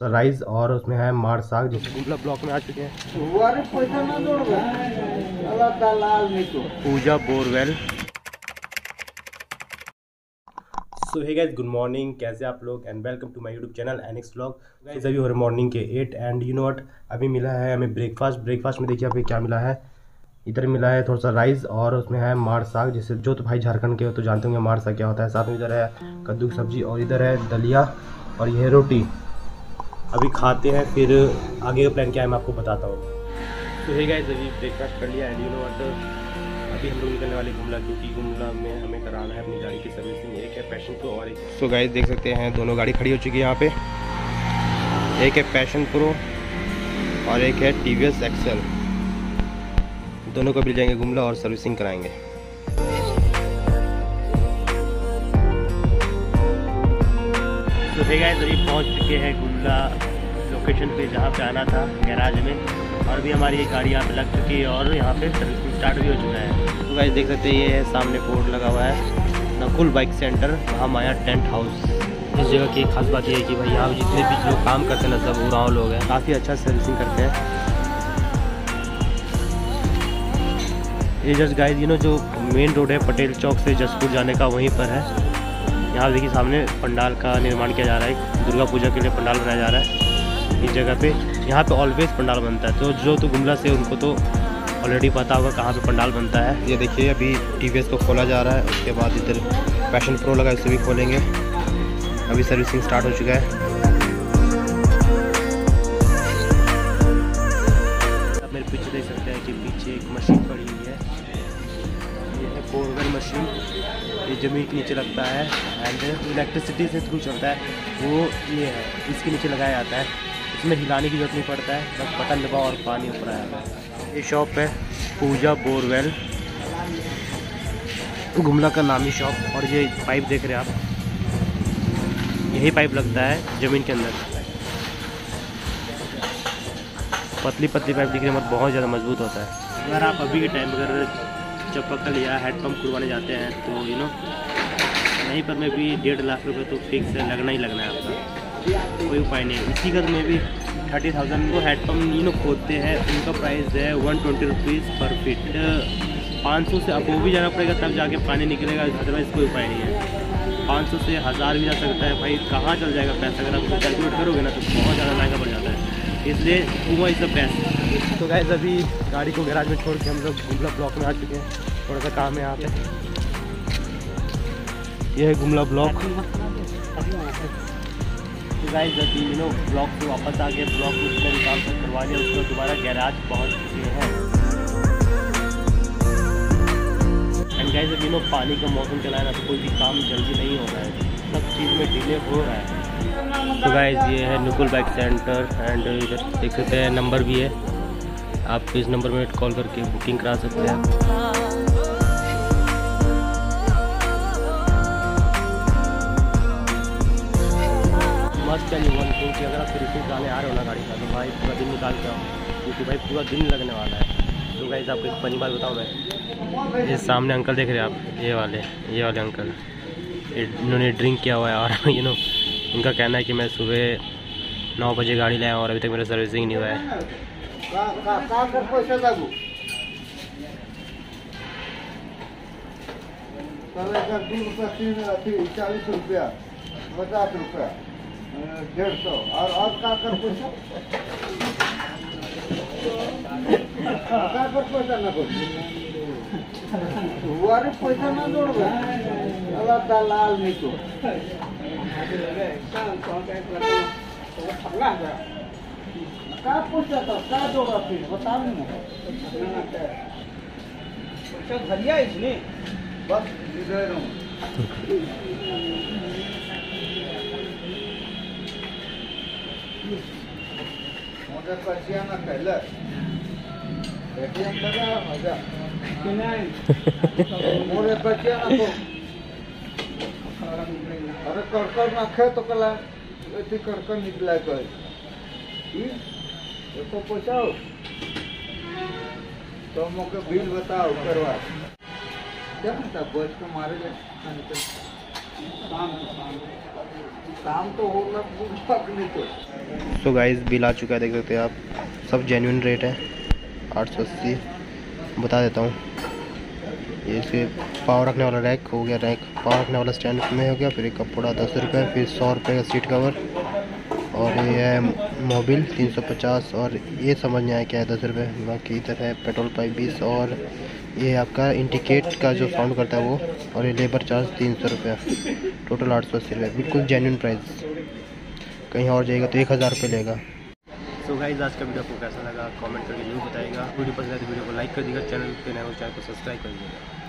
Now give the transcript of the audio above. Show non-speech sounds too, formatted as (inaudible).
Rice और उसमें है मार साग जिसे गुमला ब्लॉक में आ चुके हैं। Pooja borewell. So hey guys good morning कैसे आप लोग? And welcome to my YouTube channel NX vlog guys अभी हो रहे मॉर्निंग के eight and you know what अभी मिला है हमें ब्रेकफास्ट ब्रेकफास्ट में देखिए अभी क्या मिला है। इधर मिला है थोड़ा सा राइस और उसमें है मार साग। जैसे जो तो भाई झारखंड के हो तो जानते होंगे मार साग क्या होता है। साथ में इधर है कद्दू की सब्ज़ी और इधर है दलिया और ये है रोटी। अभी खाते हैं फिर आगे का प्लान क्या है मैं आपको बताता हूँ। तो हे गाइस अभी ब्रेकफास्ट कर लिया एंड यू नो व्हाट अभी हम लोग निकलने वाले गुमला क्योंकि गुमला में हमें कराना है अपनी गाड़ी की सर्विसिंग एक है पैशन प्रो और एक सो गाइस देख सकते हैं दोनों गाड़ी खड़ी हो चुकी है यहाँ पे। एक है पैशन प्रो और एक है टी वी एस एक्सल दोनों को मिल जाएँगे गुमला और सर्विसिंग कराएँगे। तो हे गाइस अभी पहुँच चुके हैं गुमला लोकेशन पे जहाँ पे आना था गैराज में। और भी हमारी एक गाड़ी यहाँ पे लग चुकी है और यहाँ पे सर्विसिंग स्टार्ट भी हो चुका है। तो गाइस देख सकते हैं ये है सामने बोर्ड लगा हुआ है। Nakul bike centre Mahamaya tent house इस जगह की खास बात ये है कि भाई यहाँ जितने भी लोग काम करते हैं ना सब उराव लोग हैं। काफ़ी अच्छा सर्विसिंग करते हैं। ये जस्ट गाइस यू नो जो मेन रोड है पटेल चौक से जसपुर जाने का वहीं पर है। यहाँ देखिए सामने पंडाल का निर्माण किया जा रहा है। दुर्गा पूजा के लिए पंडाल बनाया जा रहा है। इस जगह पे यहाँ पे ऑलवेज पंडाल बनता है। तो जो तो गुमला से उनको तो ऑलरेडी पता होगा कहाँ पे पंडाल बनता है। ये देखिए, अभी टीवीएस को खोला जा रहा है। उसके बाद इधर पैशन प्रो लगा इसे भी खोलेंगे। अभी सर्विसिंग स्टार्ट हो चुका है। ज़मीन के नीचे लगता है एंड इलेक्ट्रिसिटी से थ्रू चलता है, वो ये है, इसके नीचे लगाया जाता है। इसमें हिलाने की ज़रूरत नहीं पड़ता है, बस बटन दबाओ और पानी ऊपर आया है। ये शॉप है, पूजा बोरवेल। गुमला का नामी शॉप और ये पाइप देख रहे हैं आप। यही पाइप लगता है ज़मीन के अंदर। पतली पतली पाइप दिख रही है मतलब बहुत ज़्यादा मज़बूत होता है। अगर आप अभी के टाइम अगर चप्पल या हेड पंप करवाने जाते हैं तो यू नो नहीं, पर में भी डेढ़ लाख रुपए तो फिक्स है, लगना ही लगना है आपका। कोई उपाय नहीं इसी का में भी थर्टी थाउज़ेंड को हेड पंप यू नो खोदते हैं। उनका प्राइस है वन ट्वेंटी रुपीज़ पर फिट पाँच सौ से अब वो भी जाना पड़ेगा, तब जाके पानी निकलेगा। अदरवाइज़ कोई उपाय नहीं है। पाँच सौ से हज़ार भी जा सकता है। भाई, कहाँ चल जाएगा पैसा? अगर आप कैलकुलेट करोगे ना तो बहुत ज़्यादा महँगा पड़ है। इसलिए कुआ इज़ द बेस्ट तो गैस अभी गाड़ी को गैराज में छोड़ के हम लोग गुमला ब्लॉक में आ चुके हैं। थोड़ा सा काम है यहाँ पे। ये है गुमला ब्लॉक तो गाइस अभी यू नो ब्लॉक से वापस आ गए ब्लॉक में जितना काम करवा लिया उसको दोबारा गैराज पहुँच चुके हैं। एंड गाइस अभी नो पानी का मौसम चला है ना तो कोई भी काम जल्दी नहीं हो रहा है। सब चीज़ में डिले हो रहा है। तो गाइस ये है नुकुल बाइक सेंटर एंड इधर देख सकते हैं नंबर भी है। आप इस नंबर में कॉल करके बुकिंग करा सकते हैं। मस्त है वन क्योंकि अगर आप सर्विसिंग कराने आ रहे हो ना गाड़ी का तो भाई पूरा दिन निकाल के आओ, क्योंकि भाई पूरा दिन लगने वाला है। तो गाइस आपको एक फनी बात बताऊँ मैं। ये सामने अंकल देख रहे हैं आप, ये वाले ये वाले अंकल। इन्होंने ड्रिंक किया हुआ है और (laughs) यू नो उनका कहना है कि मैं सुबह नौ बजे गाड़ी लाया और अभी तक मेरा सर्विसिंग नहीं हुआ है। का का का कर पैसा लागू पहले का दो। रुपया तीन अथी चालीस रुपया पचास रुपया डेढ़ सौ और और का कर पैसा का कर पैसा ना को वारे पैसा ना जोड़बे अल्लाह दलाल निको का पैसा तो का जोड़ा फिर बताओ ना पैसा धरिया इसने बस इधर हूँ मुझे पैसा ना कहले एटीएम लगा मज़ा मोरे पैसा ना तो अरे कड़कड़ रखे तो कला कड़कड़ निकला कर देखो पैसा हो तो मोके बिल बताओ, करवा। क्या बता बच को मारे काम तो। तो गाइस बिल आ चुका है, देख सकते हैं आप। सब जेन्यून रेट है। आठ सौ अस्सी। बता देता हूँ। ये इसके पावर रखने वाला रैक हो गया, रैक पावर रखने वाला स्टैंड में हो गया, फिर एक कपड़ा दस रुपये फिर सौ रुपये का सीट कवर, और ये है मोबिल तीन सौ पचास, और ये समझ नहीं आया क्या है दस रुपये बाकी इधर है पेट्रोल पाइप बीस, और ये आपका इंडिकेट का जो साउंड करता है वो, और ये लेबर चार्ज तीन सौ रुपया टोटल आठ सौ अस्सी रुपये बिल्कुल जेन्यून प्राइस कहीं और जाएगा तो एक हज़ार रुपये लेगा। सो गाइज़ आज का वीडियो आपको कैसा लगा? कमेंट करके ज़रूर बताएगा वीडियो पसंद आए तो वीडियो को लाइक कर दीजिएगा, चैनल पे नए हो चैनल को सब्सक्राइब कर दीजिएगा।